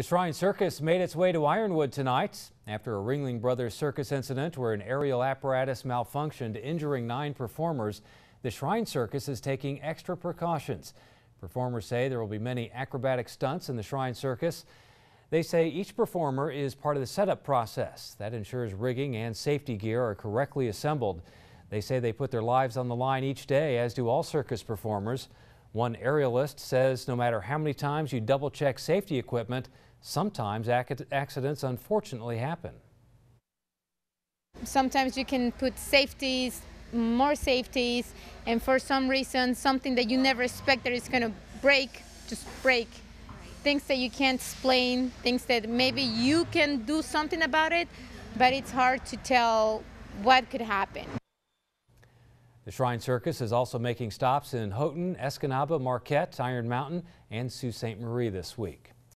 The Shrine Circus made its way to Ironwood tonight after a Ringling Brothers circus incident where an aerial apparatus malfunctioned, injuring nine performers. The Shrine Circus is taking extra precautions. Performers say there will be many acrobatic stunts in the Shrine Circus. They say each performer is part of the setup process. That ensures rigging and safety gear are correctly assembled. They say they put their lives on the line each day, as do all circus performers. One aerialist says no matter how many times you double check safety equipment, sometimes accidents unfortunately happen. Sometimes you can put safeties, more safeties, and for some reason, something that you never expect that it's going to break, just break. Things that you can't explain, things that maybe you can do something about it, but it's hard to tell what could happen. The Shrine Circus is also making stops in Houghton, Escanaba, Marquette, Iron Mountain, and Sault Ste. Marie this week.